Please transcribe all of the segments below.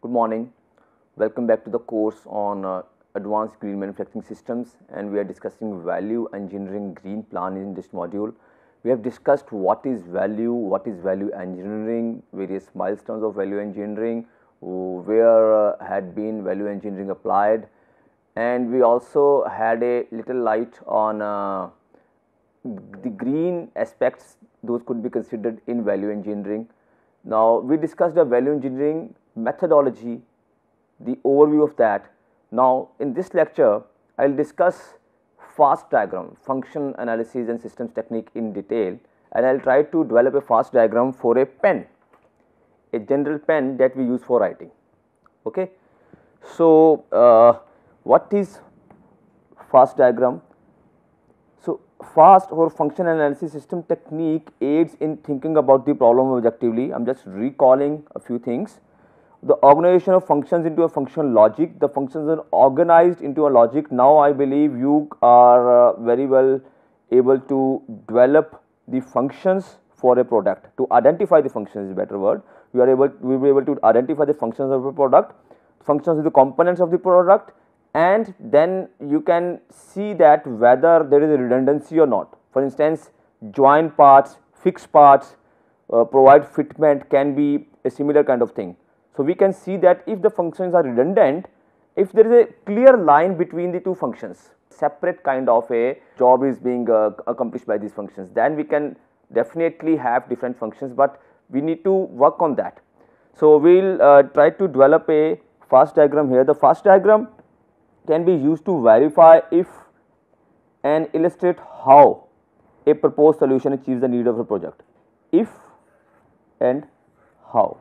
Good morning. Welcome back to the course on uh, advanced green manufacturing systems and we are discussing value engineering green plan in this module. We have discussed what is value, what is value engineering, various milestones of value engineering, where uh, had been value engineering applied and we also had a little light on uh, the green aspects those could be considered in value engineering. Now, we discussed the value engineering methodology, the overview of that. Now, in this lecture, I will discuss FAST diagram, function analysis and systems technique in detail and I will try to develop a FAST diagram for a pen, a general pen that we use for writing. Okay. So, uh, what is FAST diagram? So, FAST or function analysis system technique aids in thinking about the problem objectively. I am just recalling a few things the organization of functions into a functional logic, the functions are organized into a logic. Now, I believe you are uh, very well able to develop the functions for a product. To identify the functions is a better word. We are able, we will be able to identify the functions of the product, functions of the components of the product and then you can see that whether there is a redundancy or not. For instance, join parts, fix parts, uh, provide fitment can be a similar kind of thing. So, we can see that if the functions are redundant, if there is a clear line between the two functions, separate kind of a job is being uh, accomplished by these functions, then we can definitely have different functions, but we need to work on that. So, we will uh, try to develop a fast diagram here. The fast diagram can be used to verify if and illustrate how a proposed solution achieves the need of a project. If and how.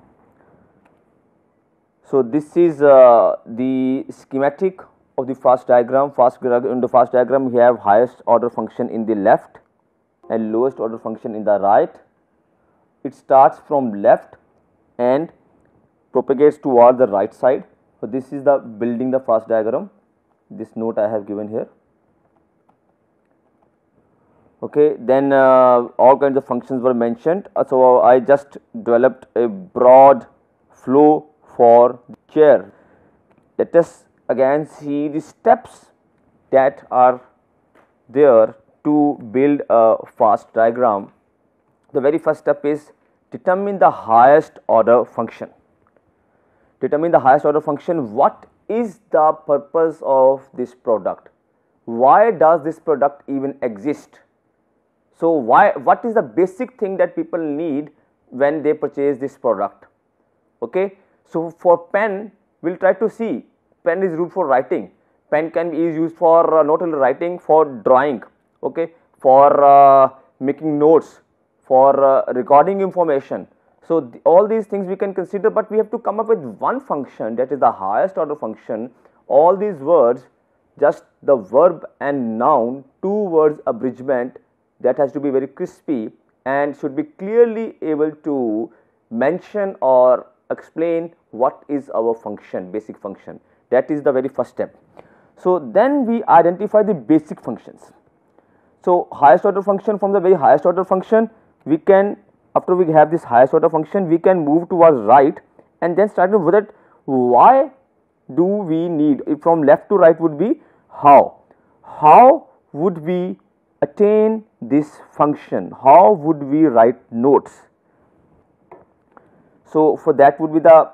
So, this is uh, the schematic of the fast diagram. Fast in the fast diagram we have highest order function in the left and lowest order function in the right. It starts from left and propagates toward the right side. So, this is the building the fast diagram. This note I have given here. Okay, then uh, all kinds of functions were mentioned. Uh, so, I just developed a broad flow for chair. Let us again see the steps that are there to build a fast diagram. The very first step is determine the highest order function. Determine the highest order function what is the purpose of this product, why does this product even exist. So, why what is the basic thing that people need when they purchase this product. Okay. So, for pen we will try to see pen is used for writing, pen can be used for uh, not only writing for drawing, okay, for uh, making notes, for uh, recording information. So, the, all these things we can consider, but we have to come up with one function that is the highest order function. All these words just the verb and noun two words abridgment that has to be very crispy and should be clearly able to mention or explain what is our function basic function that is the very first step. So, then we identify the basic functions. So, highest order function from the very highest order function we can after we have this highest order function we can move towards right and then start with that why do we need from left to right would be how. How would we attain this function? How would we write notes? So, for that would be the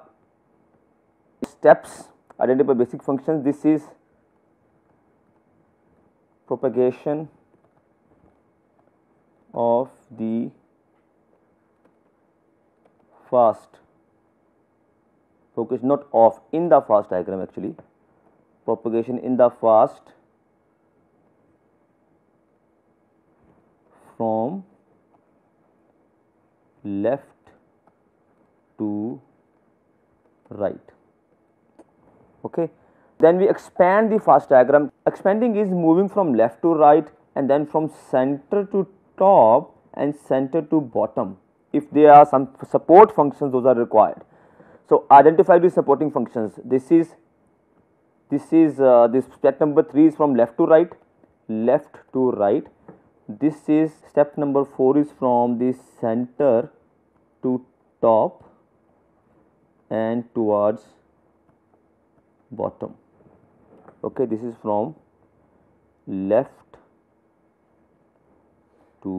steps identify basic functions. This is propagation of the fast focus not of in the fast diagram actually propagation in the fast from left to right. Okay. Then we expand the fast diagram. Expanding is moving from left to right and then from center to top and center to bottom. If there are some support functions, those are required. So, identify the supporting functions. This is this is uh, this step number 3 is from left to right left to right this is step number 4 is from the center to top and towards bottom okay this is from left to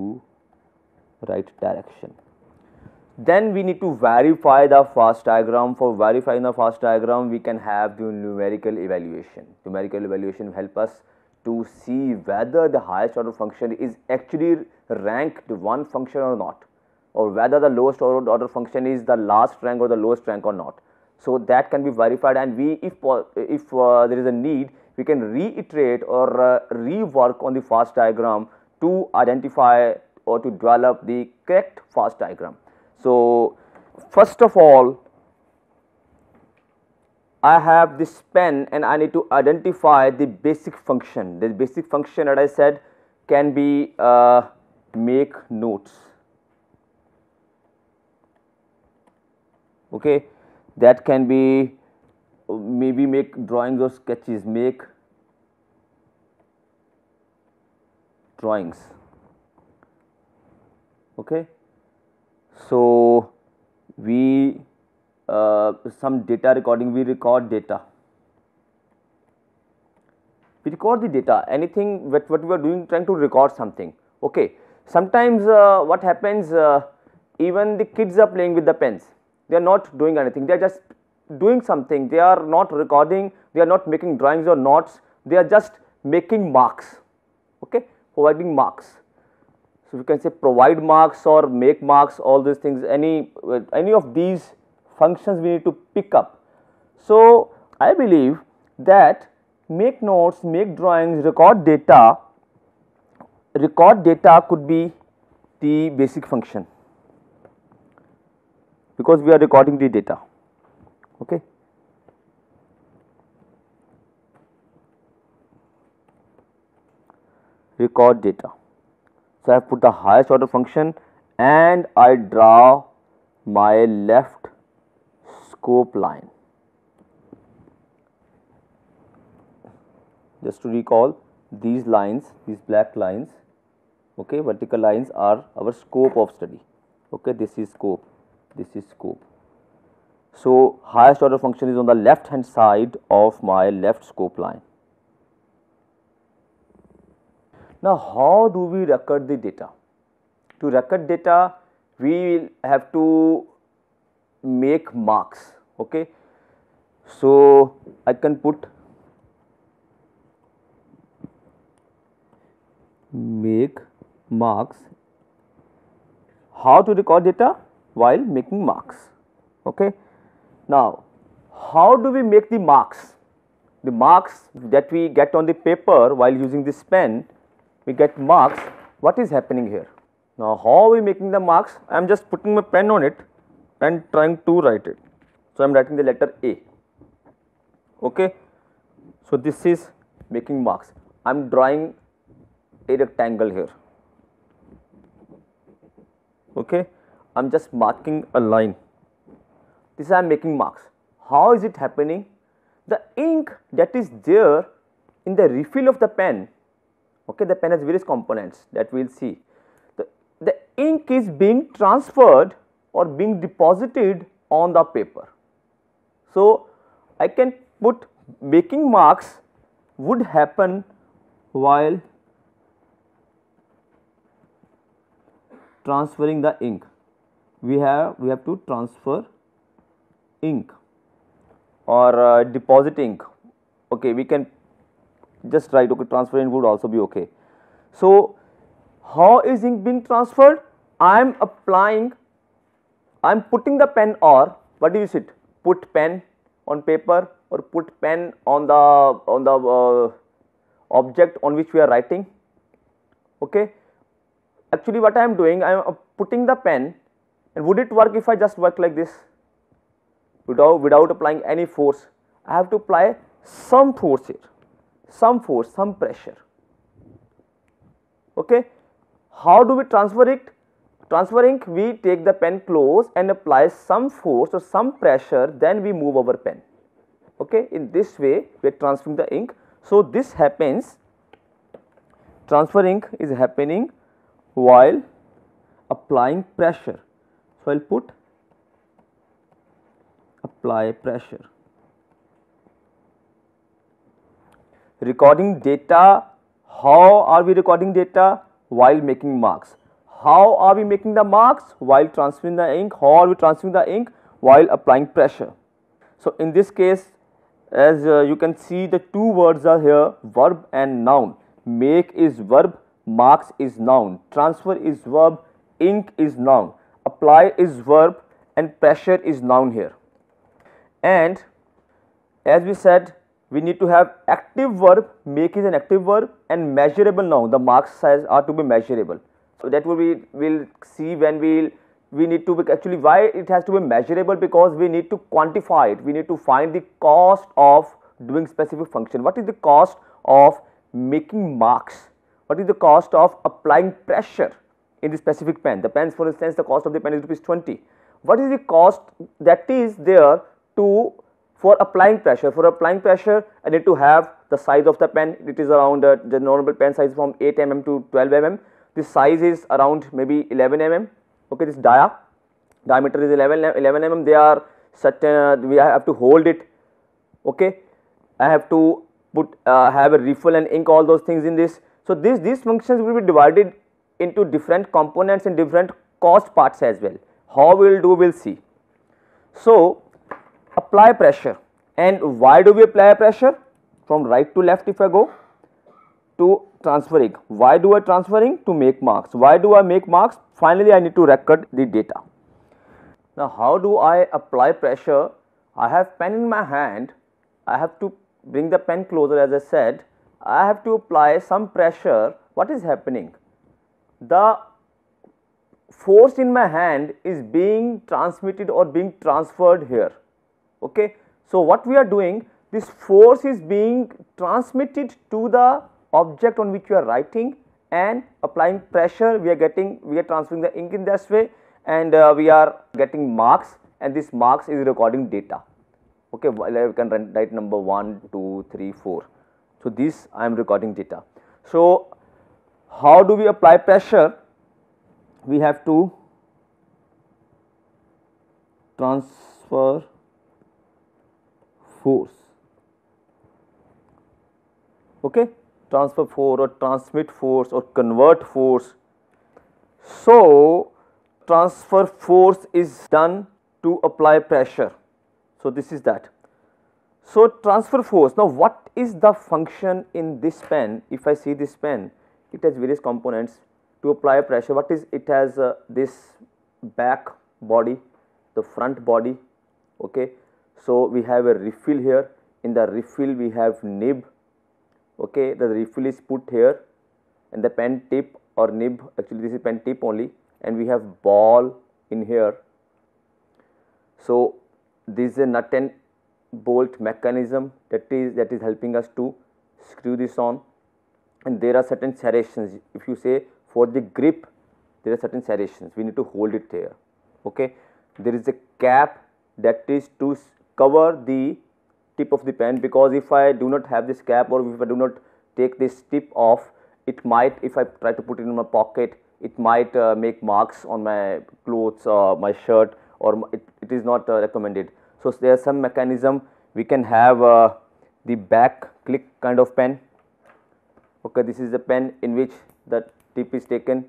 right direction then we need to verify the fast diagram. For verifying the fast diagram, we can have the numerical evaluation. Numerical evaluation will help us to see whether the highest order function is actually ranked one function or not or whether the lowest order function is the last rank or the lowest rank or not. So, that can be verified and we if, if uh, there is a need we can reiterate or uh, rework on the fast diagram to identify or to develop the correct fast diagram. So, first of all I have this pen and I need to identify the basic function. The basic function that I said can be uh, make notes. Okay, that can be maybe make drawings or sketches, make drawings. Okay. So, we uh, some data recording we record data. We record the data. Anything what, what we are doing trying to record something. Okay. Sometimes uh, what happens uh, even the kids are playing with the pens. They are not doing anything. They are just doing something. They are not recording. They are not making drawings or notes. They are just making marks. Okay. Providing marks so, we can say provide marks or make marks all these things any any of these functions we need to pick up. So, I believe that make notes, make drawings, record data, record data could be the basic function because we are recording the data. Okay. Record data. So, I have put the highest order function and I draw my left scope line. Just to recall these lines, these black lines, okay, vertical lines are our scope of study. Okay, this is scope, this is scope. So, highest order function is on the left hand side of my left scope line. Now, how do we record the data? To record data, we will have to make marks. Okay. So, I can put make marks. How to record data? While making marks. Okay. Now, how do we make the marks? The marks that we get on the paper while using this pen we get marks what is happening here? Now how are we making the marks? I am just putting my pen on it and trying to write it. So i am writing the letter a. Okay? So this is making marks. I am drawing a rectangle here. Okay? I am just marking a line. This i am making marks. How is it happening? The ink that is there in the refill of the pen okay the pen has various components that we will see. The, the ink is being transferred or being deposited on the paper. So i can put making marks would happen while transferring the ink. We have we have to transfer ink or uh, deposit ink. Okay we can just write okay transfer transferring would also be okay. So, how is ink being transferred? I am applying, I am putting the pen or what is it? Put pen on paper or put pen on the on the uh, object on which we are writing. Okay. Actually, what I am doing, I am putting the pen, and would it work if I just work like this without without applying any force? I have to apply some force here some force, some pressure. Okay. How do we transfer it? Transferring, we take the pen close and apply some force or some pressure, then we move our pen. okay in this way we are transferring the ink so this happens transferring is happening while applying pressure so i'll put apply pressure recording data how are we recording data? While making marks. How are we making the marks? While transferring the ink. How are we transferring the ink? While applying pressure. So in this case as uh, you can see the two words are here verb and noun. Make is verb marks is noun. Transfer is verb ink is noun. Apply is verb and pressure is noun here. And as we said we need to have active verb make is an active verb and measurable noun the marks size are to be measurable. So that will be we'll see when we'll we need to be actually why it has to be measurable? Because we need to quantify it. We need to find the cost of doing specific function. What is the cost of making marks? What is the cost of applying pressure in the specific pen? The pens for instance the cost of the pen is rupees 20 what is the cost that is there to for applying pressure for applying pressure I need to have the size of the pen. It is around uh, the normal pen size from 8 mm to 12 mm this size is around maybe 11 mm okay this dia diameter is 11 11 mm they are certain uh, we have to hold it. Okay I have to put uh, have a refill and ink all those things in this. So this these functions will be divided into different components and different cost parts as well. How we will do we will see. So apply pressure. And why do we apply pressure? From right to left if I go to transferring. Why do I transferring? To make marks. Why do I make marks? Finally I need to record the data. Now how do I apply pressure? I have pen in my hand. I have to bring the pen closer as I said. I have to apply some pressure. What is happening? The force in my hand is being transmitted or being transferred here okay. So, what we are doing this force is being transmitted to the object on which we are writing and applying pressure we are getting we are transferring the ink in this way and uh, we are getting marks and this marks is recording data. Okay. We can write number 1 2 3 4 so this i am recording data. So how do we apply pressure? We have to transfer force. Okay? Transfer force or transmit force or convert force. So transfer force is done to apply pressure. So this is that. So transfer force. Now what is the function in this pen? If i see this pen it has various components to apply pressure. What is it has uh, this back body the front body okay so, we have a refill here. In the refill we have nib. Okay the refill is put here. And the pen tip or nib actually this is pen tip only. And we have ball in here. So, this is a nut and bolt mechanism that is that is helping us to screw this on. And there are certain serrations. If you say for the grip there are certain serrations. We need to hold it there. Okay there is a cap that is to cover the tip of the pen because if I do not have this cap or if I do not take this tip off it might if I try to put it in my pocket it might uh, make marks on my clothes or my shirt or it, it is not uh, recommended. So, there is some mechanism we can have uh, the back click kind of pen. Okay this is the pen in which the tip is taken.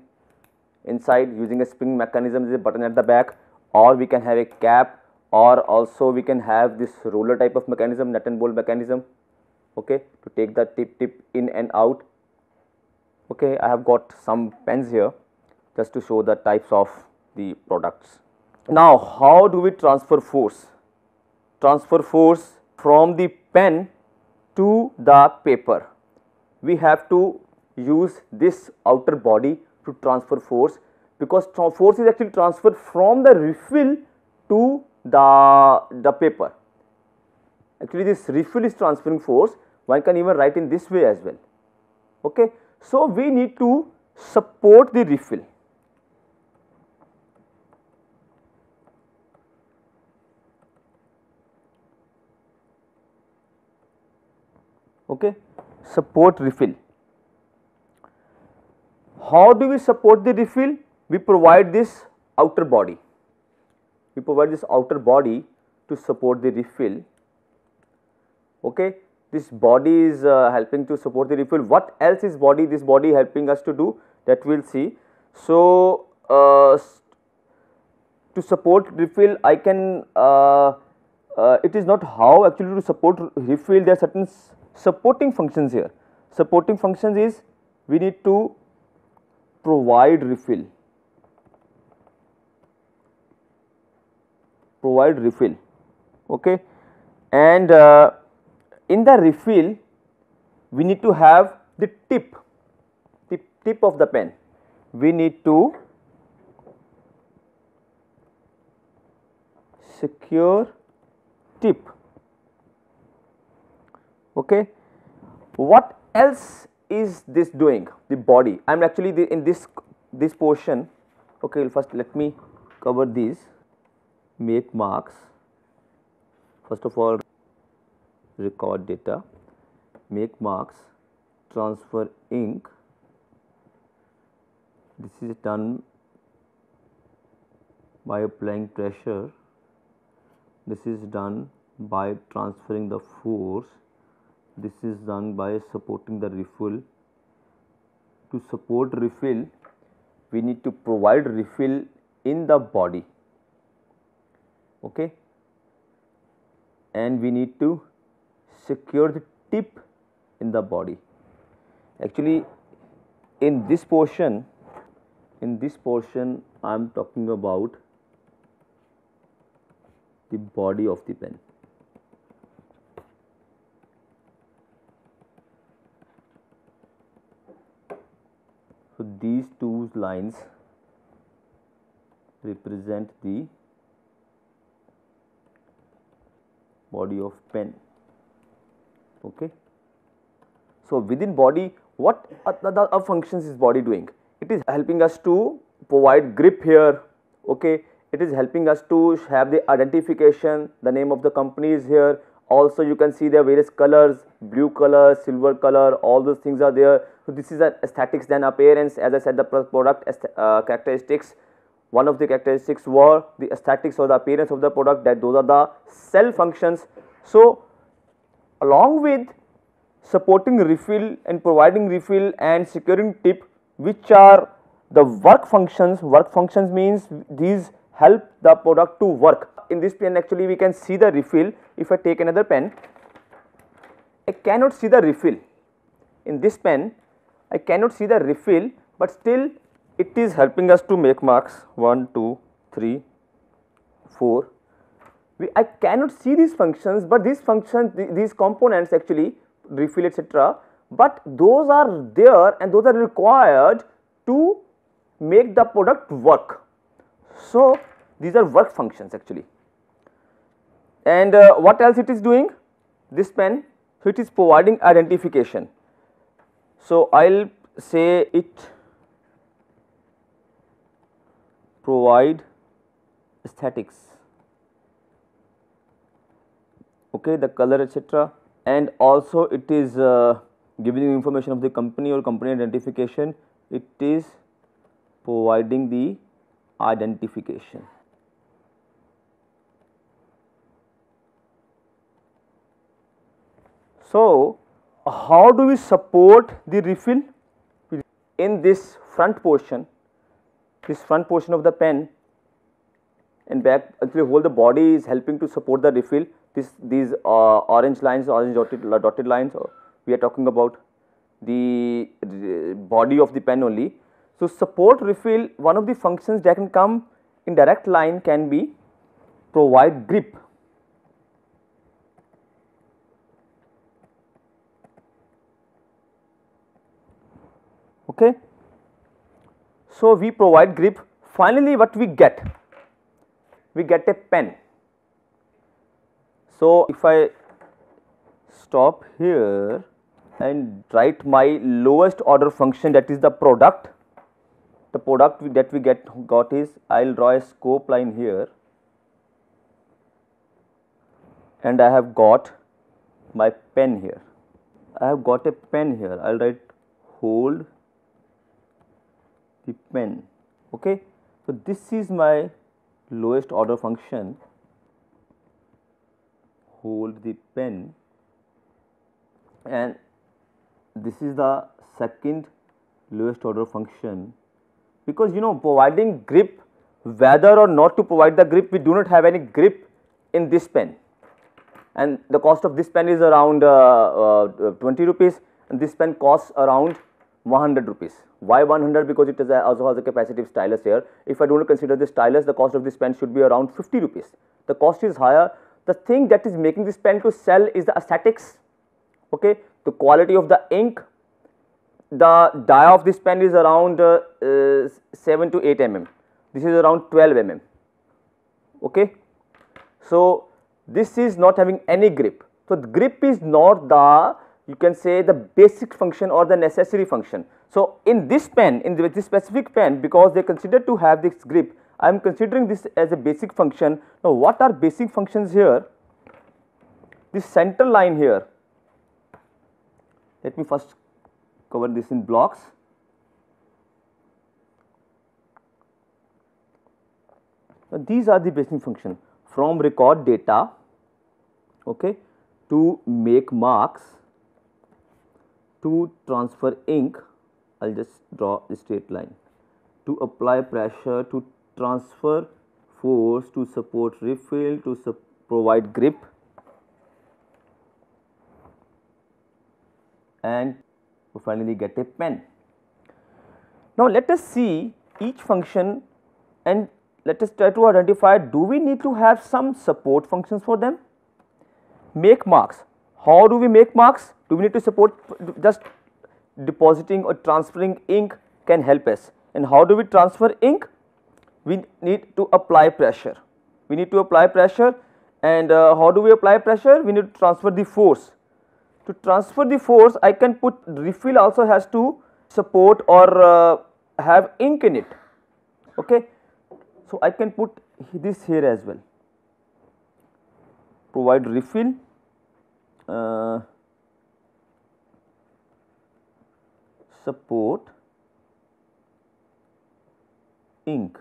Inside using a spring mechanism there is a button at the back. Or we can have a cap or also we can have this roller type of mechanism nut and bolt mechanism. Okay to take the tip tip in and out. Okay i have got some pens here just to show the types of the products. Now how do we transfer force? Transfer force from the pen to the paper. We have to use this outer body to transfer force because force is actually transferred from the refill to the, the paper. Actually this refill is transferring force one can even write in this way as well. Okay. So, we need to support the refill. okay support refill how do we support the refill we provide this outer body we provide this outer body to support the refill. Okay? This body is uh, helping to support the refill. What else is body this body helping us to do? That we will see. So uh, to support refill I can uh, uh, it is not how actually to support refill. There are certain supporting functions here. Supporting functions is we need to provide refill provide refill okay? And uh, in the refill we need to have the tip the tip of the pen. We need to secure tip okay? What else is this doing? The body. I am actually the, in this this portion okay first let me cover these make marks. First of all record data make marks transfer ink. This is done by applying pressure. This is done by transferring the force. This is done by supporting the refill. To support refill we need to provide refill in the body okay? And we need to secure the tip in the body. Actually in this portion in this portion I am talking about the body of the pen. So, these two lines represent the body of pen. Okay. So, within body what other functions is body doing? It is helping us to provide grip here, okay. it is helping us to have the identification, the name of the company is here, also you can see there various colors, blue color, silver color, all those things are there. So, this is an aesthetics then appearance as I said the product uh, characteristics. One of the characteristics were the aesthetics or the appearance of the product that those are the sell functions. So, along with supporting refill and providing refill and securing tip which are the work functions, work functions means these help the product to work. In this pen actually we can see the refill if I take another pen I cannot see the refill in this pen I cannot see the refill but still it is helping us to make marks. 1 2 3 4 we, I cannot see these functions but these functions th these components actually refill etc but those are there and those are required to make the product work. So these are work functions actually. And uh, what else it is doing? This pen it is providing identification. So i'll say it provide aesthetics. Okay the color etc and also it is uh, giving you information of the company or company identification. It is providing the identification. So, how do we support the refill? In this front portion, this front portion of the pen and back actually whole the body is helping to support the refill this these uh, orange lines orange dotted, dotted lines uh, we are talking about the, the body of the pen only. So, support refill one of the functions that can come in direct line can be provide grip okay. So, we provide grip finally what we get we get a pen. So, if I stop here and write my lowest order function that is the product the product that we get got is I will draw a scope line here and I have got my pen here. I have got a pen here I will write hold the pen okay. So, this is my lowest order function. Hold the pen. And this is the second lowest order function. Because you know providing grip whether or not to provide the grip we do not have any grip in this pen. And the cost of this pen is around uh, uh, 20 rupees. And this pen costs around 100 rupees. Why 100? Because it also has a capacitive stylus here. If I do not consider the stylus, the cost of this pen should be around 50 rupees. The cost is higher. The thing that is making this pen to sell is the aesthetics, okay, the quality of the ink. The dia of this pen is around uh, uh, 7 to 8 mm. This is around 12 mm. Okay. So, this is not having any grip. So, the grip is not the you can say the basic function or the necessary function. So, in this pen in this specific pen because they consider to have this grip I am considering this as a basic function. Now, what are basic functions here? This center line here let me first cover this in blocks. Now, these are the basic function from record data okay, to make marks to transfer ink I will just draw a straight line to apply pressure to transfer force to support refill to provide grip and finally get a pen. Now, let us see each function and let us try to identify do we need to have some support functions for them? Make marks. How do we make marks? Do we need to support just depositing or transferring ink can help us and how do we transfer ink? We need to apply pressure. We need to apply pressure and uh, how do we apply pressure? We need to transfer the force. To transfer the force I can put refill also has to support or uh, have ink in it. Okay. So, I can put this here as well provide refill uh, support ink.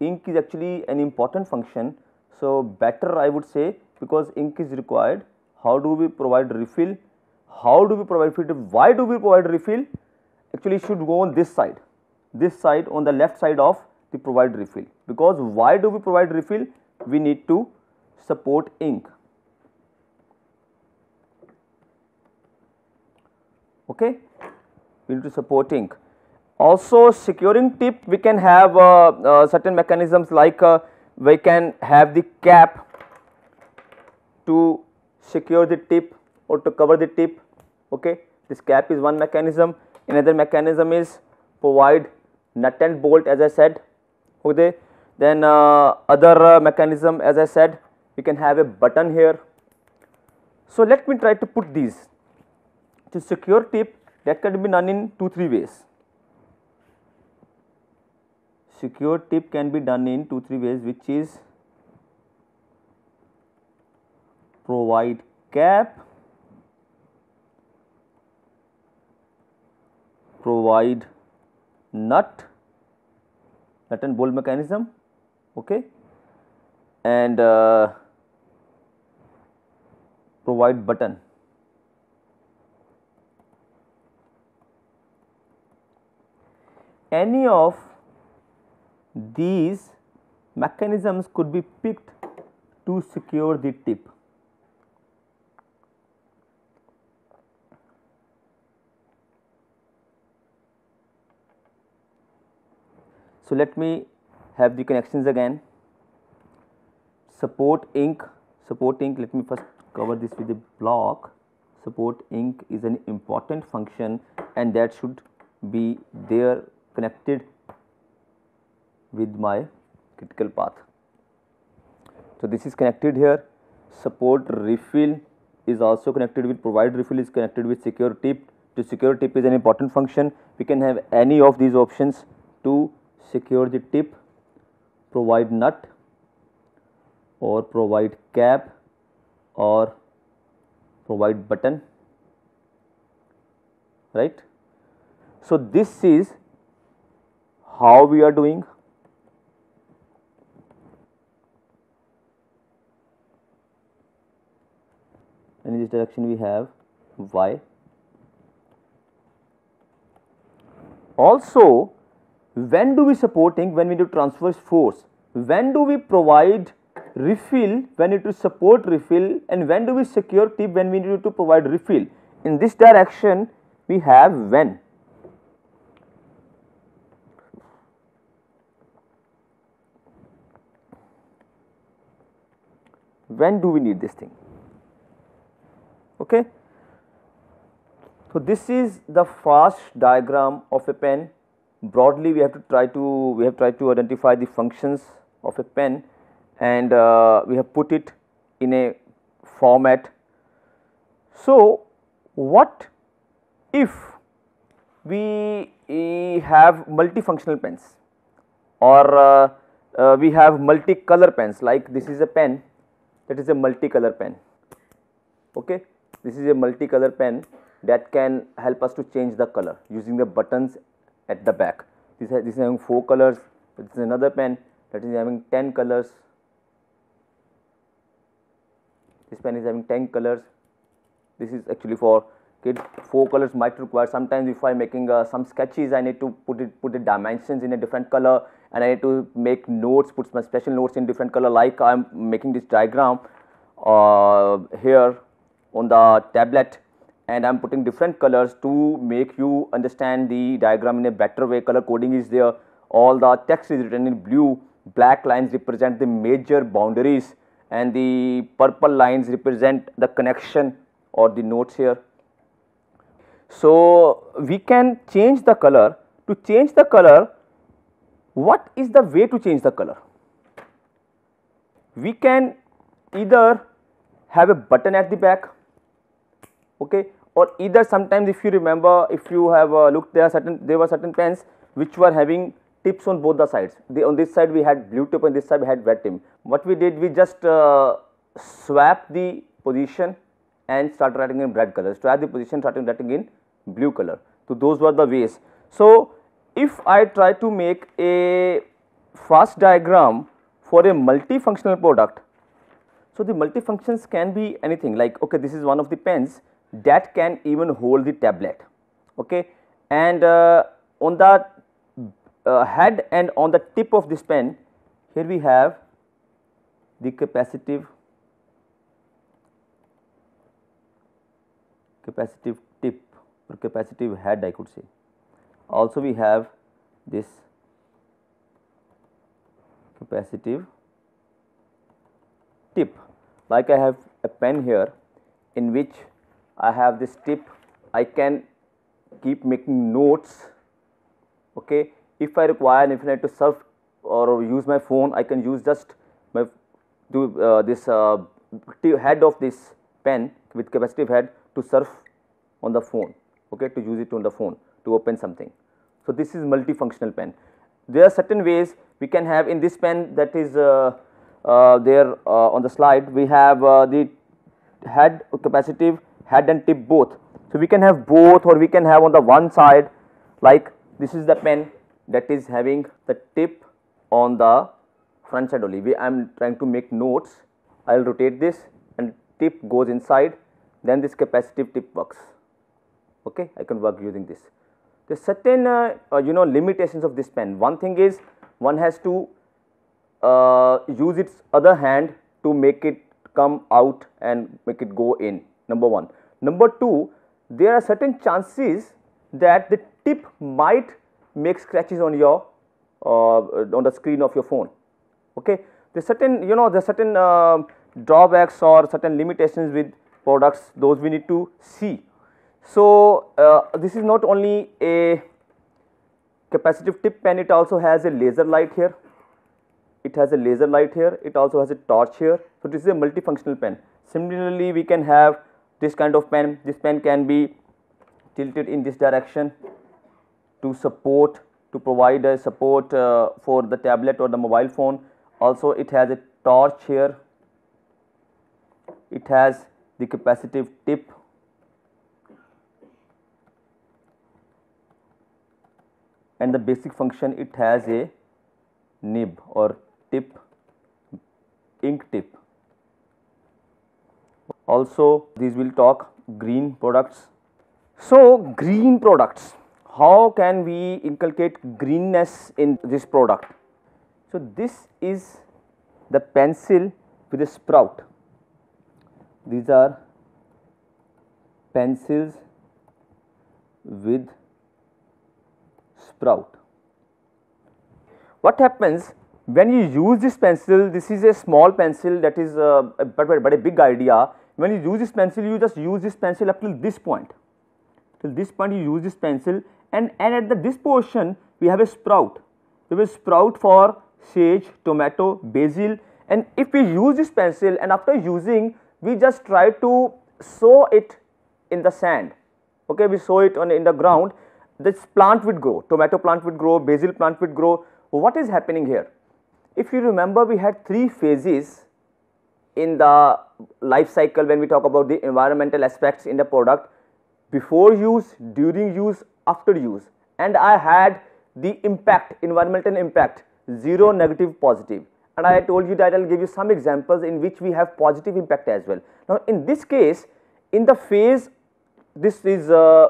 Ink is actually an important function. So, better I would say because ink is required. How do we provide refill? How do we provide refill? Why do we provide refill? Actually, should go on this side this side on the left side of the provide refill because why do we provide refill we need to support ink okay we need to support ink also securing tip we can have uh, uh, certain mechanisms like uh, we can have the cap to secure the tip or to cover the tip okay. This cap is one mechanism. Another mechanism is provide nut and bolt as I said okay. Then uh, other uh, mechanism as I said you can have a button here. So, let me try to put these to secure tip that can be done in 2 3 ways. Secure tip can be done in 2 3 ways which is provide cap provide nut nut and bolt mechanism okay and uh, provide button any of these mechanisms could be picked to secure the tip. So, let me have the connections again. Support ink support ink let me first cover this with a block. Support ink is an important function and that should be there connected with my critical path. So, this is connected here support refill is also connected with provide refill is connected with secure tip to secure tip is an important function we can have any of these options to secure the tip, provide nut or provide cap or provide button right. So, this is how we are doing in this direction we have y. Also, when do we supporting when we do transverse force? When do we provide refill when it is support refill and when do we secure tip when we need to provide refill? In this direction we have when. When do we need this thing? Okay. So, this is the fast diagram of a pen broadly we have to try to we have tried to identify the functions of a pen and uh, we have put it in a format. So, what if we have multifunctional pens or uh, uh, we have multicolor pens like this is a pen that is a multicolor pen. Okay. This is a multicolor pen that can help us to change the color using the buttons at the back. This, this is having 4 colors, this is another pen that is having 10 colors, this pen is having 10 colors, this is actually for kid 4 colors might require sometimes if I am making uh, some sketches I need to put it put the dimensions in a different color and I need to make notes put my special notes in different color like I am making this diagram uh, here on the tablet and I am putting different colors to make you understand the diagram in a better way. Color coding is there. All the text is written in blue. Black lines represent the major boundaries and the purple lines represent the connection or the notes here. So, we can change the color. To change the color what is the way to change the color? We can either have a button at the back okay? Or either sometimes if you remember if you have uh, looked there certain there were certain pens which were having tips on both the sides. On this side we had blue tip on this side we had red tip. What we did we just uh, swap the position and start writing in red color swap the position starting writing in blue color. So those were the ways. So if i try to make a fast diagram for a multifunctional product so the multifunctions can be anything like okay this is one of the pens that can even hold the tablet okay and uh, on the uh, head and on the tip of this pen here we have the capacitive capacitive tip or capacitive head I could say. Also we have this capacitive tip. Like I have a pen here in which I have this tip. I can keep making notes. Okay? If I require if I need to surf or use my phone I can use just my do uh, this uh, head of this pen with capacitive head to surf on the phone. Okay? To use it on the phone to open something. So, this is multifunctional pen. There are certain ways we can have in this pen that is uh, uh there uh, on the slide we have uh, the head capacitive head and tip both. So, we can have both or we can have on the one side like this is the pen that is having the tip on the front side only. I am trying to make notes, I will rotate this and tip goes inside then this capacitive tip works. Okay, I can work using this. There certain uh, uh, you know limitations of this pen. One thing is one has to uh, use its other hand to make it come out and make it go in number 1. Number 2, there are certain chances that the tip might make scratches on your uh, on the screen of your phone. Okay, there certain you know there certain uh, drawbacks or certain limitations with products those we need to see. So, uh, this is not only a capacitive tip pen it also has a laser light here. It has a laser light here. It also has a torch here. So this is a multifunctional pen. Similarly we can have this kind of pen. This pen can be tilted in this direction to support to provide a support uh, for the tablet or the mobile phone. Also it has a torch here. It has the capacitive tip and the basic function it has a nib or tip ink tip. Also these will talk green products. So, green products how can we inculcate greenness in this product? So, this is the pencil with a sprout. These are pencils with sprout. What happens when you use this pencil, this is a small pencil that is uh, but, but a big idea. When you use this pencil, you just use this pencil up till this point. Till this point you use this pencil and, and at the this portion we have a sprout. We have a sprout for sage, tomato, basil and if we use this pencil and after using we just try to sow it in the sand, okay, we sow it on in the ground, this plant would grow, tomato plant would grow, basil plant would grow. What is happening here? If you remember we had three phases in the life cycle when we talk about the environmental aspects in the product before use, during use, after use and I had the impact, environmental impact 0, negative, positive and I told you that I will give you some examples in which we have positive impact as well. Now, in this case in the phase this is uh,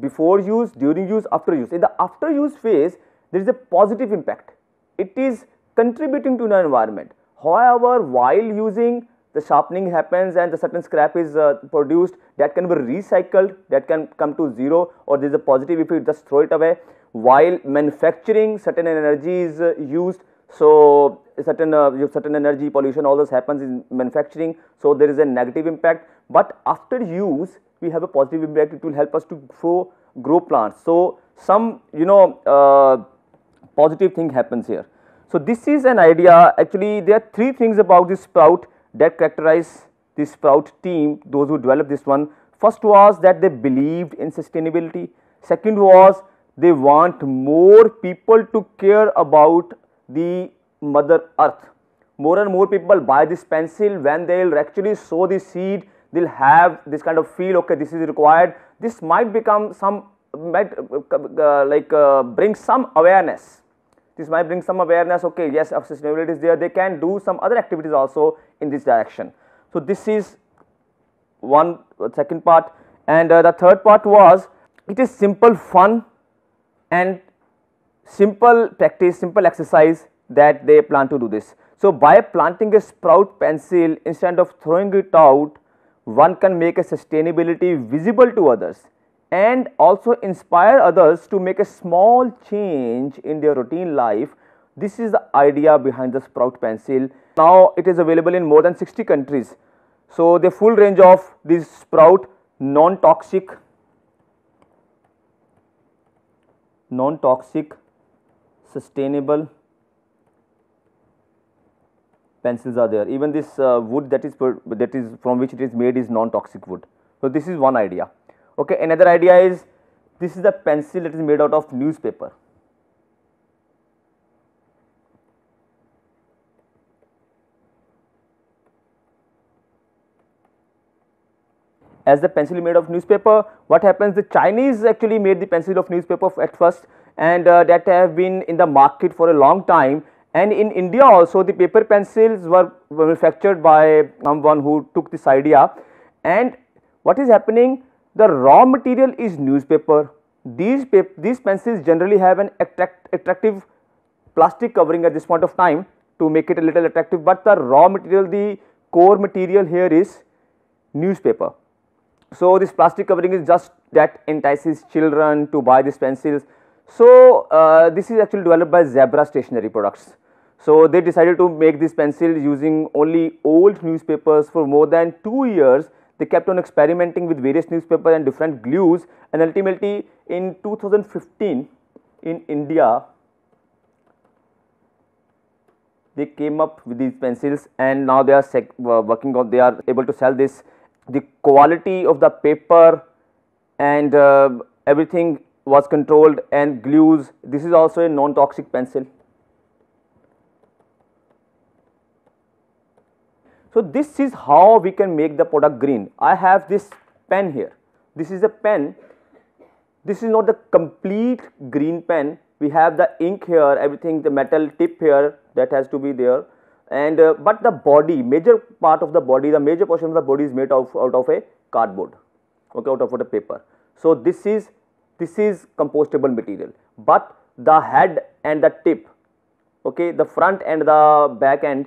before use, during use, after use. In the after use phase there is a positive impact, it is contributing to the environment. However, while using the sharpening happens and the certain scrap is uh, produced that can be recycled that can come to 0 or there is a positive if you just throw it away while manufacturing certain energy is uh, used. So, certain uh, certain energy pollution all this happens in manufacturing. So, there is a negative impact, but after use we have a positive impact it will help us to grow, grow plants. So, some you know uh, positive thing happens here. So, this is an idea actually there are three things about this sprout that characterize this Sprout team, those who developed this one. First was that they believed in sustainability. Second was they want more people to care about the mother earth. More and more people buy this pencil when they will actually sow the seed, they will have this kind of feel okay this is required. This might become some might uh, uh, like uh, bring some awareness this might bring some awareness okay yes sustainability is there they can do some other activities also in this direction. So, this is one uh, part and uh, the third part was it is simple fun and simple practice simple exercise that they plan to do this. So, by planting a sprout pencil instead of throwing it out one can make a sustainability visible to others and also inspire others to make a small change in their routine life. This is the idea behind the Sprout pencil. Now it is available in more than 60 countries. So the full range of this Sprout non-toxic, non-toxic, sustainable pencils are there. Even this uh, wood that is that is from which it is made is non-toxic wood. So this is one idea. Okay, another idea is this is the pencil that is made out of newspaper. As the pencil made of newspaper, what happens? The Chinese actually made the pencil of newspaper at first, and uh, that have been in the market for a long time. And in India also, the paper pencils were manufactured by someone who took this idea. And what is happening? The raw material is newspaper. These, these pencils generally have an attract, attractive plastic covering at this point of time to make it a little attractive, but the raw material, the core material here is newspaper. So, this plastic covering is just that entices children to buy these pencils. So, uh, this is actually developed by Zebra Stationery Products. So, they decided to make this pencil using only old newspapers for more than 2 years they kept on experimenting with various newspapers and different glues and ultimately in 2015 in India they came up with these pencils and now they are uh, working on they are able to sell this the quality of the paper and uh, everything was controlled and glues this is also a non toxic pencil So, this is how we can make the product green. I have this pen here. This is a pen. This is not the complete green pen. We have the ink here, everything, the metal tip here that has to be there. And uh, but the body, major part of the body, the major portion of the body is made of, out of a cardboard, okay, out of a paper. So, this is this is compostable material, but the head and the tip, okay, the front and the back end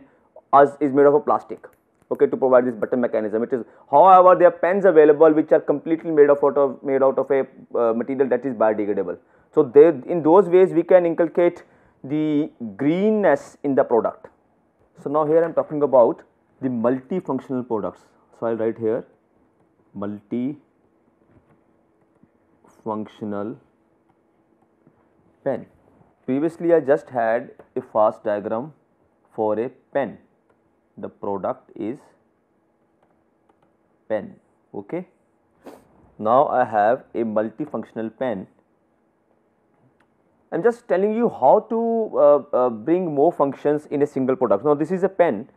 as is made of a plastic okay to provide this button mechanism. It is however there are pens available which are completely made of out of made out of a uh, material that is biodegradable. So they in those ways we can inculcate the greenness in the product. So now here i am talking about the multifunctional products. So i'll write here multi functional pen. Previously i just had a fast diagram for a pen. The product is pen okay? Now i have a multifunctional pen. I'm just telling you how to uh, uh, bring more functions in a single product. Now this is a pen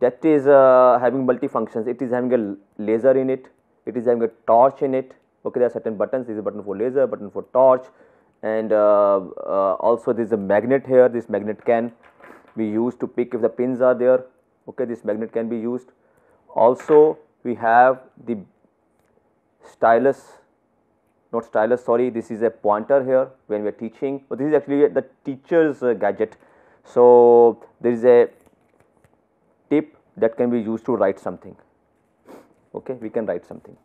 that is uh, having multi functions it is having a laser in it. It is having a torch in it okay there are certain buttons. This is a button for laser button for torch and uh, uh, also there is a magnet here. This magnet can be used to pick if the pins are there. Okay this magnet can be used. Also we have the stylus not stylus sorry. This is a pointer here when we are teaching. But this is actually the teacher's uh, gadget. So there is a tip that can be used to write something. Okay we can write something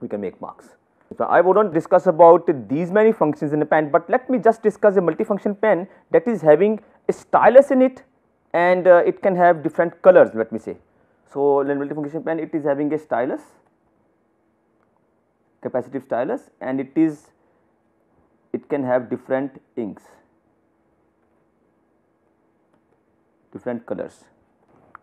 we can make marks. So I would not discuss about these many functions in a pen, but let me just discuss a multifunction pen that is having a stylus in it and uh, it can have different colors let me say. So, in multifunction pen it is having a stylus capacitive stylus and it is it can have different inks different colors.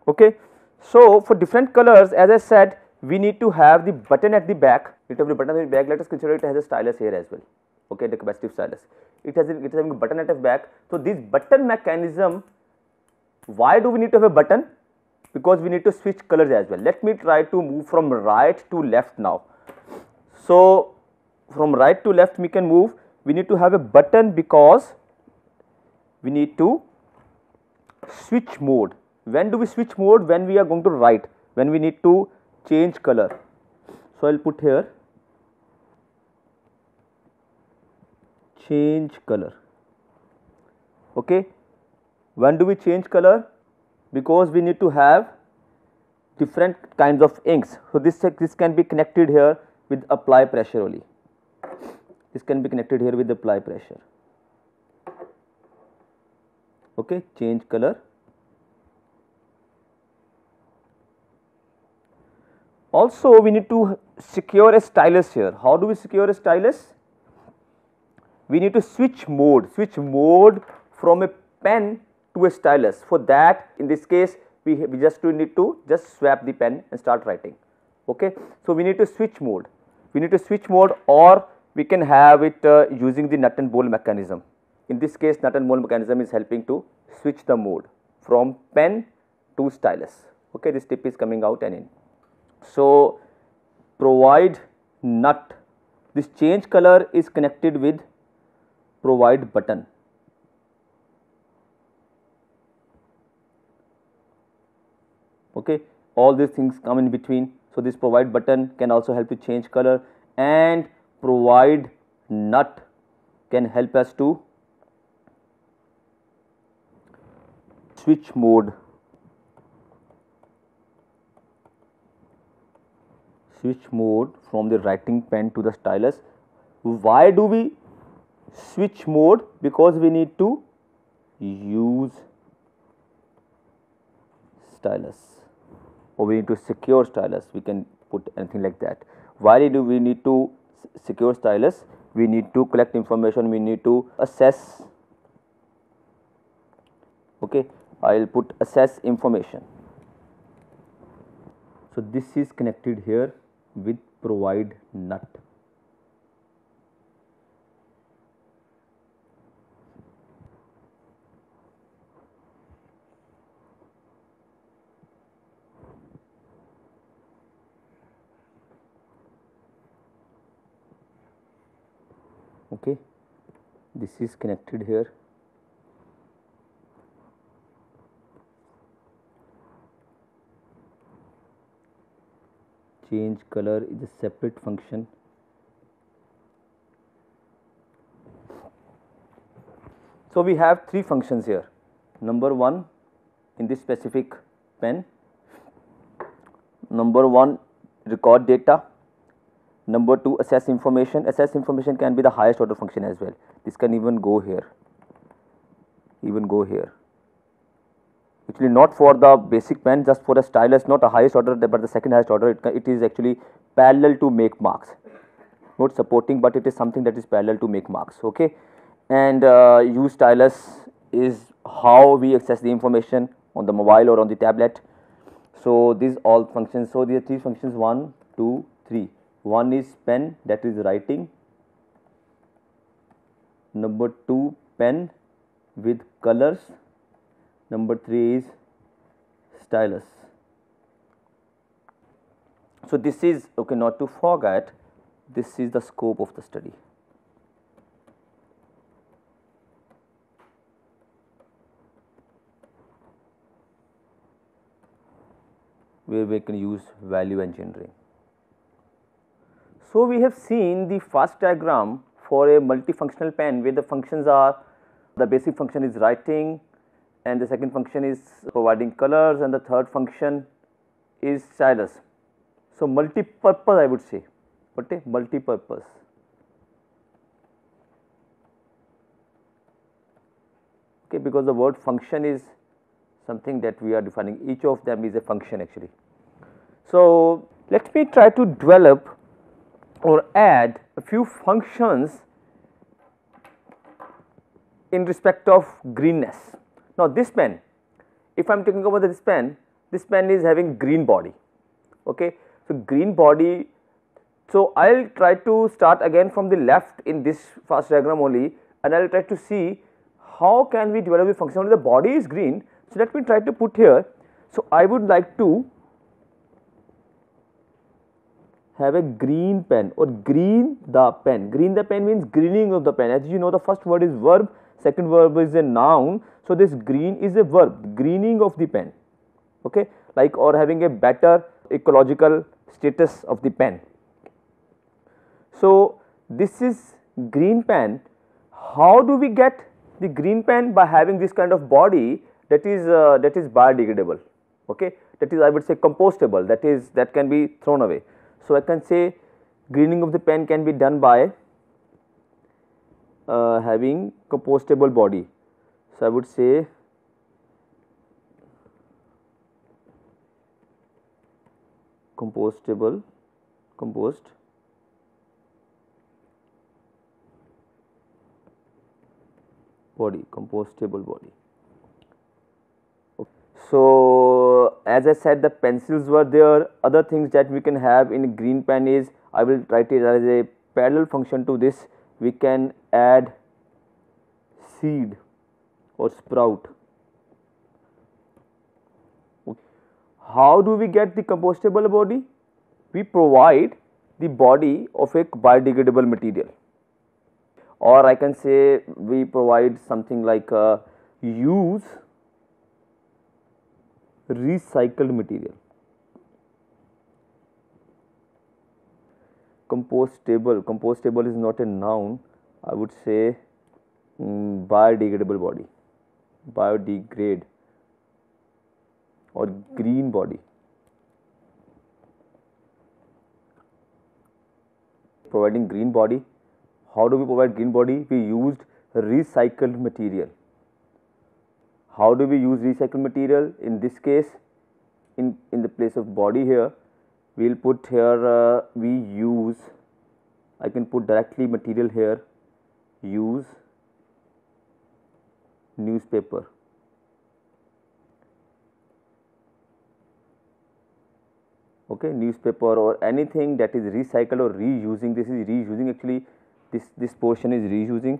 Okay? So for different colors as i said we need to have the button at the back it have the button at the back let us consider it has a stylus here as well okay the capacitive stylus it has a, it is having a button at the back so this button mechanism why do we need to have a button? Because we need to switch colors as well. Let me try to move from right to left now. So, from right to left we can move. We need to have a button because we need to switch mode. When do we switch mode? When we are going to write, when we need to change color. So, I will put here change color. Okay. When do we change color? Because we need to have different kinds of inks. So, this, this can be connected here with apply pressure only. This can be connected here with apply pressure. Okay, change color. Also, we need to secure a stylus here. How do we secure a stylus? We need to switch mode, switch mode from a pen to a stylus. For that in this case we, we just need to just swap the pen and start writing. Okay. So, we need to switch mode, we need to switch mode or we can have it uh, using the nut and bolt mechanism. In this case nut and bolt mechanism is helping to switch the mode from pen to stylus. Okay. This tip is coming out and in. So, provide nut. This change color is connected with provide button. Okay all these things come in between. So this provide button can also help to change color and provide nut can help us to switch mode switch mode from the writing pen to the stylus why do we switch mode because we need to use stylus or we need to secure stylus we can put anything like that. Why do we need to secure stylus? We need to collect information, we need to assess okay I will put assess information. So, this is connected here with provide nut. okay this is connected here change color is a separate function. So we have three functions here. Number 1 in this specific pen. Number 1 record data. Number 2 assess information. Assess information can be the highest order function as well. This can even go here. Even go here actually not for the basic pen just for a stylus not a highest order but the second highest order. It, it is actually parallel to make marks. Not supporting but it is something that is parallel to make marks okay? And uh, use stylus is how we access the information on the mobile or on the tablet. So these all functions so these three functions one two three. One is pen that is writing. Number two pen with colors number 3 is stylus. So, this is okay not to forget this is the scope of the study. where we can use value engineering. So, we have seen the fast diagram for a multifunctional pen where the functions are the basic function is writing, and the second function is providing colors and the third function is stylus. So, multi-purpose I would say, what a multi-purpose. Okay, because the word function is something that we are defining each of them is a function actually. So, let me try to develop or add a few functions in respect of greenness. Now, this pen, if I am talking about this pen, this pen is having green body. Okay. So, green body. So, I will try to start again from the left in this fast diagram only and I will try to see how can we develop the function only the body is green. So, let me try to put here. So, I would like to have a green pen or green the pen. Green the pen means greening of the pen. As you know, the first word is verb, second verb is a noun. So, this green is a verb greening of the pen okay like or having a better ecological status of the pen. So, this is green pen how do we get the green pen by having this kind of body that is uh, that is biodegradable okay that is I would say compostable that is that can be thrown away. So, I can say greening of the pen can be done by uh, having compostable body. So, I would say compostable compost. Body compostable body. So, as I said the pencils were there. Other things that we can have in green pen is I will write it as a parallel function to this we can add seed or sprout. How do we get the compostable body? We provide the body of a biodegradable material or I can say we provide something like a use recycled material. Compostable, compostable is not a noun, I would say um, biodegradable body biodegrade or green body. Providing green body, how do we provide green body? We used recycled material. How do we use recycled material? In this case, in, in the place of body here, we will put here uh, we use, I can put directly material here, use newspaper. okay newspaper or anything that is recycled or reusing this is reusing actually this this portion is reusing.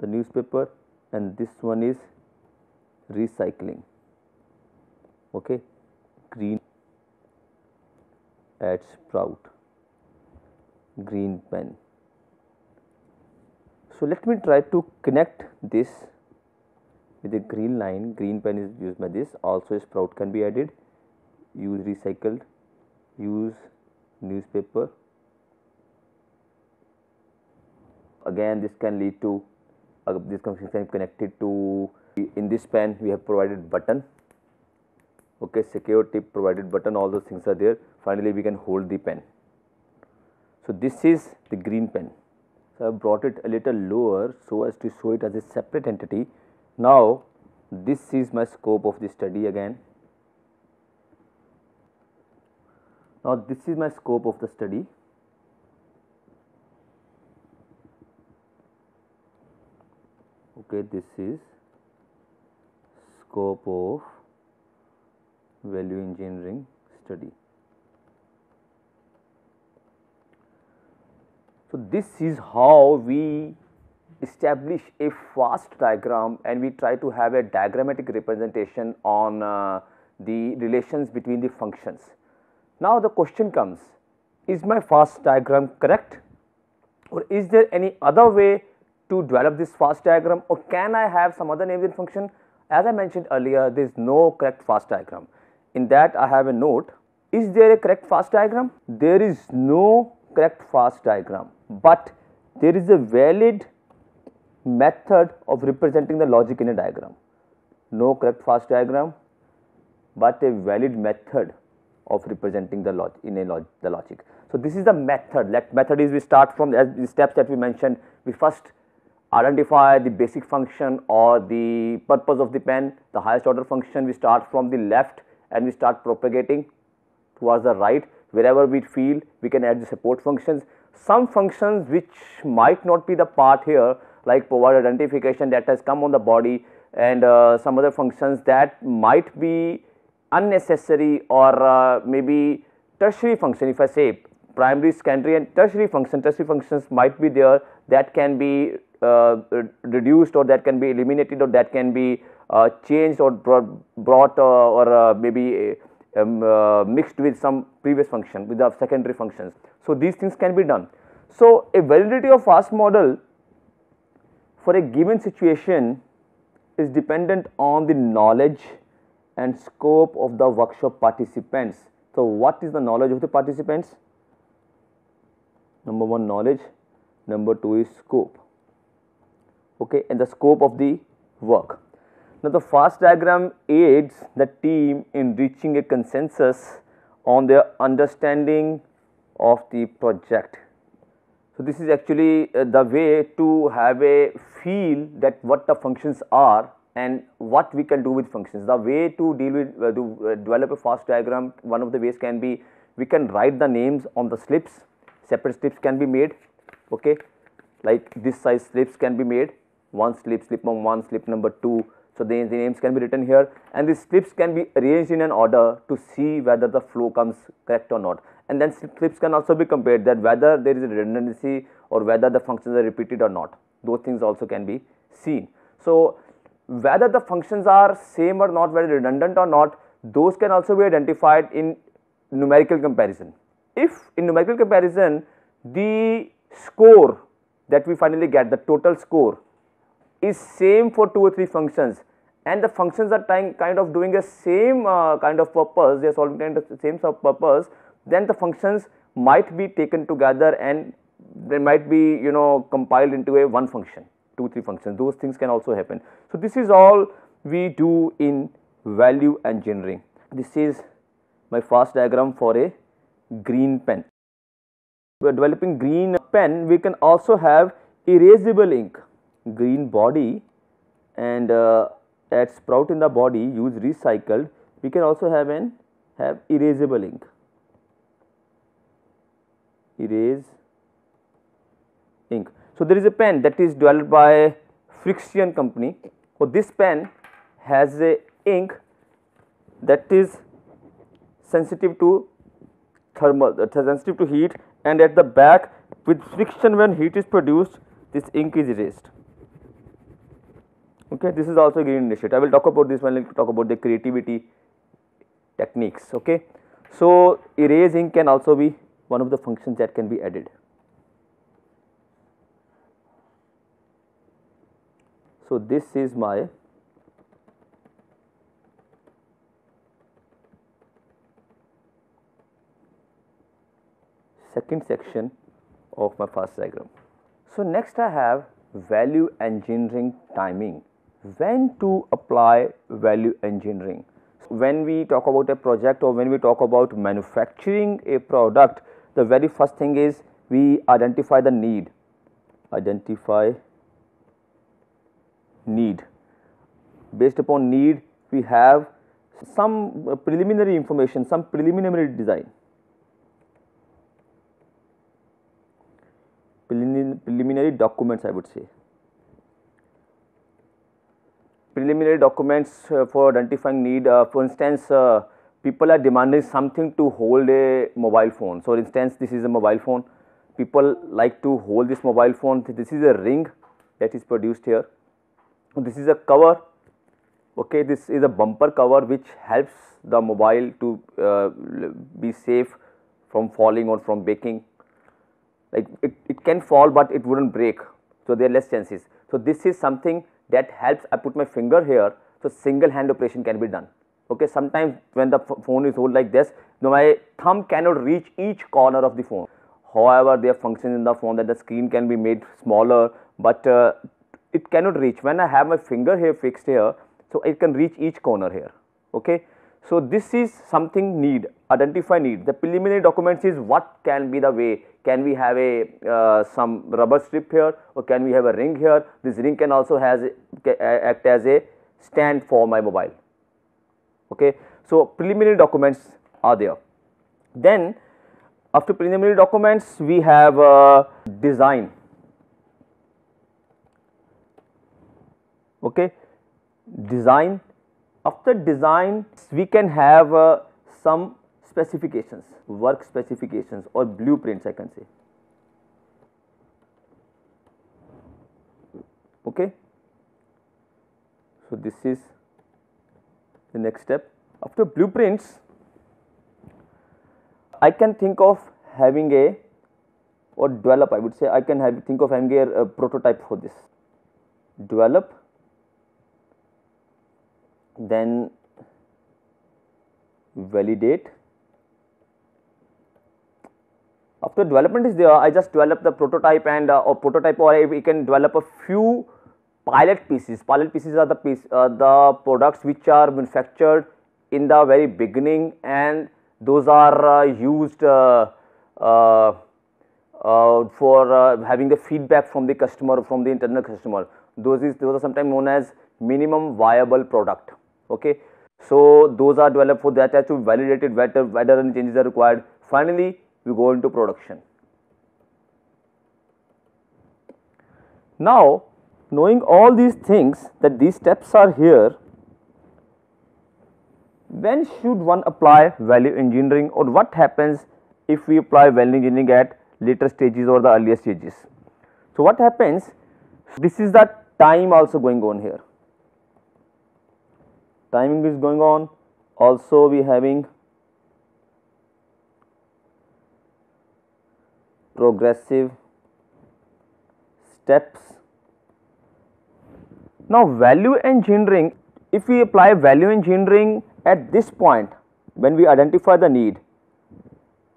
The newspaper and this one is recycling. Okay at sprout. Green pen. So, let me try to connect this with a green line, green pen is used by this. Also a sprout can be added, use recycled, use newspaper. Again this can lead to uh, this function can be connected to in this pen we have provided button. Okay secure tip provided button. All those things are there finally we can hold the pen. So this is the green pen. So i have brought it a little lower so as to show it as a separate entity. Now this is my scope of the study again. Now this is my scope of the study. Okay this is scope of value engineering study. So, this is how we establish a fast diagram and we try to have a diagrammatic representation on uh, the relations between the functions. Now, the question comes is my fast diagram correct? Or is there any other way to develop this fast diagram? Or can I have some other in function? As I mentioned earlier there is no correct fast diagram. In that I have a note. Is there a correct fast diagram? There is no correct fast diagram, but there is a valid method of representing the logic in a diagram. No correct fast diagram, but a valid method of representing the log in a log the logic. So, this is the method Let method is we start from the steps that we mentioned we first identify the basic function or the purpose of the pen the highest order function we start from the left and we start propagating towards the right wherever we feel we can add the support functions. Some functions which might not be the part here like provide identification that has come on the body and uh, some other functions that might be unnecessary or uh, maybe tertiary function. If I say primary, secondary and tertiary function, tertiary functions might be there that can be uh, reduced or that can be eliminated or that can be uh, changed or brought, brought uh, or uh, maybe um, mixed with some previous function with the secondary functions. So, these things can be done. So, a validity of fast model for a given situation is dependent on the knowledge and scope of the workshop participants. So, what is the knowledge of the participants? Number 1 knowledge, number 2 is scope okay, and the scope of the work. Now, the fast diagram aids the team in reaching a consensus on their understanding of the project. So, this is actually uh, the way to have a feel that what the functions are and what we can do with functions. The way to deal with uh, to uh, develop a fast diagram one of the ways can be we can write the names on the slips separate slips can be made okay like this size slips can be made one slip slip number 1 slip number 2 so, the, the names can be written here and the slips can be arranged in an order to see whether the flow comes correct or not and then slips can also be compared that whether there is a redundancy or whether the functions are repeated or not those things also can be seen. So, whether the functions are same or not whether redundant or not those can also be identified in numerical comparison. If in numerical comparison the score that we finally get the total score is same for two or three functions and the functions are kind of doing the same uh, kind of purpose, they are solving kind of the same sort of purpose, then the functions might be taken together and they might be you know compiled into a one function, two, three functions, those things can also happen. So, this is all we do in value engineering. This is my fast diagram for a green pen. We are developing green pen, we can also have erasable ink, green body and uh, at sprout in the body use recycled we can also have an have erasable ink. Erase ink. So there is a pen that is developed by friction company. So this pen has a ink that is sensitive to thermal uh, sensitive to heat and at the back with friction when heat is produced this ink is erased okay this is also a green initiative. I will talk about this when i talk about the creativity techniques okay? So erasing can also be one of the functions that can be added. So this is my second section of my fast diagram. So next i have value engineering timing. When to apply value engineering? When we talk about a project or when we talk about manufacturing a product, the very first thing is we identify the need, identify need. Based upon need, we have some preliminary information, some preliminary design. preliminary documents I would say. Preliminary documents uh, for identifying need uh, for instance uh, people are demanding something to hold a mobile phone. So, for instance this is a mobile phone people like to hold this mobile phone this is a ring that is produced here. This is a cover okay this is a bumper cover which helps the mobile to uh, be safe from falling or from breaking like it, it can fall but it would not break. So, there are less chances. So, this is something that helps I put my finger here. So, single hand operation can be done. Okay. Sometimes when the phone is hold like this, my thumb cannot reach each corner of the phone. However, there are functions in the phone that the screen can be made smaller, but uh, it cannot reach. When I have my finger here fixed here, so it can reach each corner here. Okay. So, this is something need identify need. The preliminary documents is what can be the way. Can we have a uh, some rubber strip here or can we have a ring here? This ring can also has act as a stand for my mobile. Okay? So preliminary documents are there. Then after preliminary documents we have uh, design. Okay? Design after design we can have uh, some specifications, work specifications or blueprints I can say. Okay. So, this is the next step. After blueprints, I can think of having a or develop I would say I can have think of having a, a prototype for this. Develop then validate. After development is there I just develop the prototype and uh, or prototype or we can develop a few pilot pieces. Pilot pieces are the piece uh, the products which are manufactured in the very beginning and those are uh, used uh, uh, uh, for having the feedback from the customer from the internal customer. Those is those are sometimes known as minimum viable product okay so those are developed for that has to be validated whether whether any changes are required finally we go into production. Now, knowing all these things that these steps are here, when should one apply value engineering or what happens if we apply value engineering at later stages or the earlier stages. So, what happens this is the time also going on here timing is going on also we having progressive steps. Now, value engineering, if we apply value engineering at this point when we identify the need,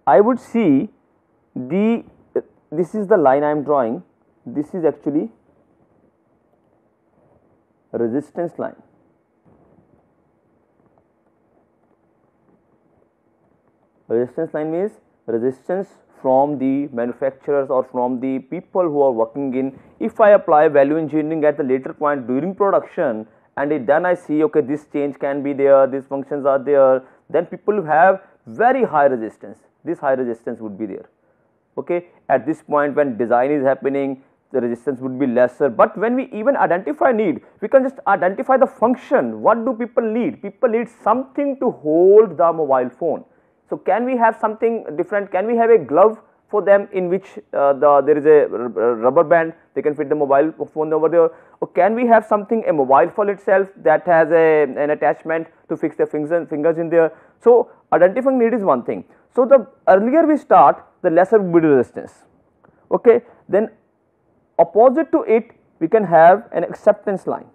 I would see the this is the line I am drawing, this is actually resistance line. Resistance line means resistance from the manufacturers or from the people who are working in. If I apply value engineering at the later point during production and then I see okay this change can be there these functions are there then people have very high resistance this high resistance would be there. Okay? At this point when design is happening the resistance would be lesser. But when we even identify need we can just identify the function. What do people need? People need something to hold the mobile phone so, can we have something different? Can we have a glove for them in which uh, the there is a rubber band they can fit the mobile phone over there or can we have something a mobile phone itself that has a an attachment to fix the fingers fingers in there. So, identifying need is one thing. So, the earlier we start the lesser will be resistance okay then opposite to it we can have an acceptance line.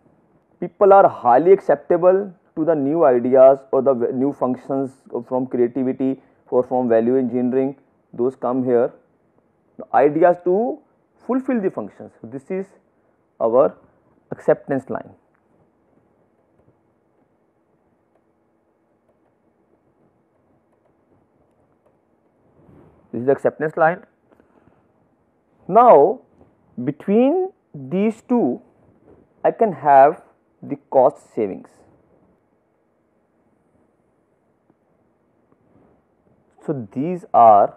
People are highly acceptable to the new ideas or the new functions from creativity or from value engineering those come here ideas to fulfill the functions. This is our acceptance line. This is the acceptance line. Now, between these two I can have the cost savings. So, these are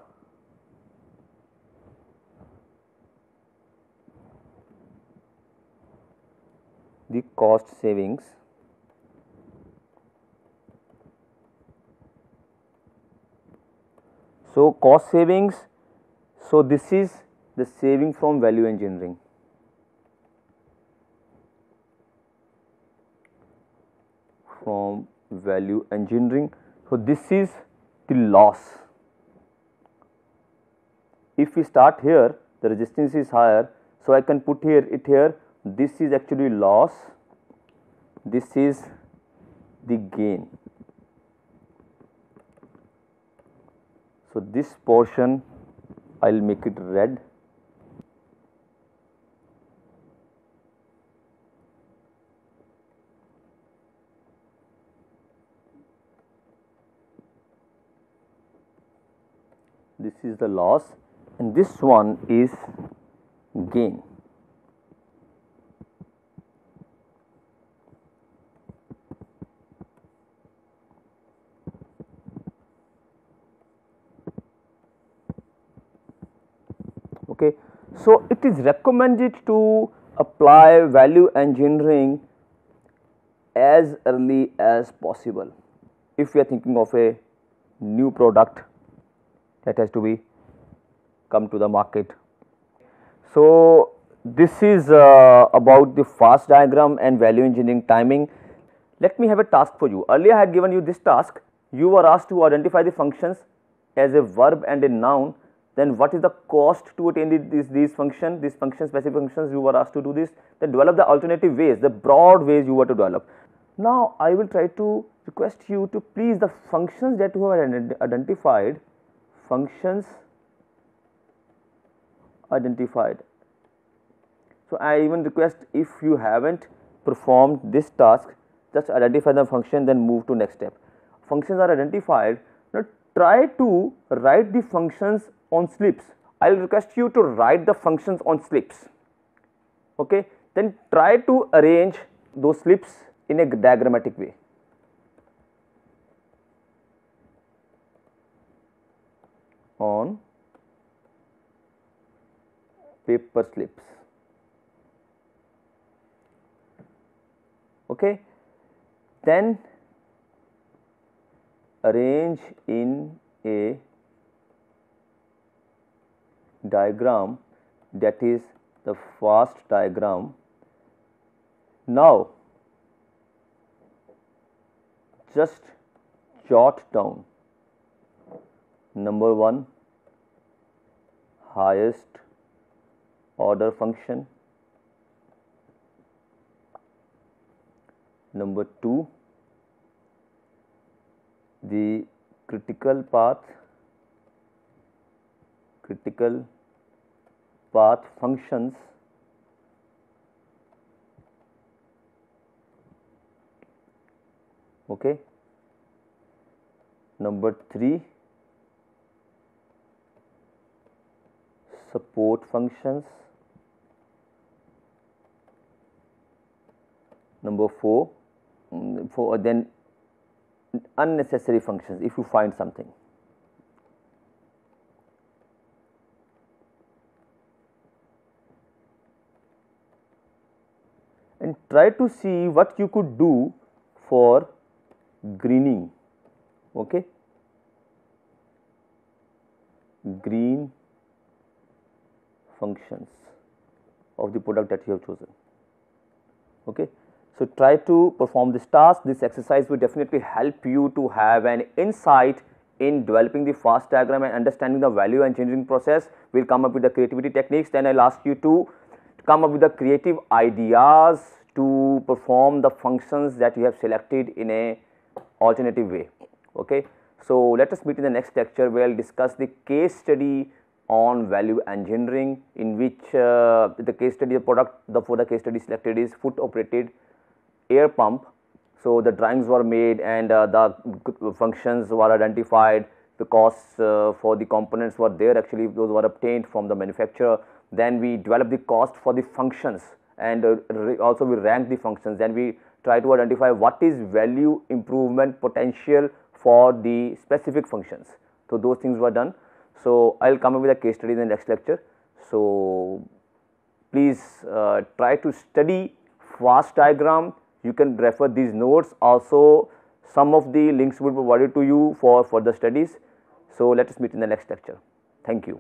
the cost savings. So cost savings so this is the saving from value engineering. From value engineering. So this is the loss if we start here the resistance is higher so i can put here it here this is actually loss, this is the gain. So, this portion I will make it red. This is the loss and this one is gain. okay. So, it is recommended to apply value engineering as early as possible if we are thinking of a new product that has to be come to the market. So, this is uh, about the fast diagram and value engineering timing. Let me have a task for you. Earlier I had given you this task, you were asked to identify the functions as a verb and a noun then what is the cost to attain these, these functions, these function specific functions you were asked to do this, then develop the alternative ways, the broad ways you were to develop. Now, I will try to request you to please the functions that you have identified, functions identified. So, I even request if you have not performed this task, just identify the function then move to next step. Functions are identified, now try to write the functions on slips. I will request you to write the functions on slips. Okay. Then try to arrange those slips in a diagrammatic way. On paper slips. Okay. Then arrange in a diagram that is the fast diagram. Now, just jot down number 1 highest order function, number 2 the critical path critical path functions. Okay. Number 3 support functions. Number 4 mm, for then unnecessary functions if you find something. And try to see what you could do for greening okay? Green functions of the product that you have chosen. Okay? So try to perform this task. This exercise will definitely help you to have an insight in developing the fast diagram and understanding the value and engineering process. We'll come up with the creativity techniques. Then i'll ask you to come up with the creative ideas to perform the functions that you have selected in a alternative way. Okay. So, let us meet in the next lecture where we will discuss the case study on value engineering in which uh, the case study the product the for the case study selected is foot operated air pump. So, the drawings were made and uh, the functions were identified the costs uh, for the components were there actually those were obtained from the manufacturer. Then we develop the cost for the functions and uh, also we rank the functions then we try to identify what is value improvement potential for the specific functions. So, those things were done. So, I will come up with a case study in the next lecture. So, please uh, try to study FAST diagram you can refer these notes also some of the links will be provided to you for further studies. So, let us meet in the next lecture. Thank you.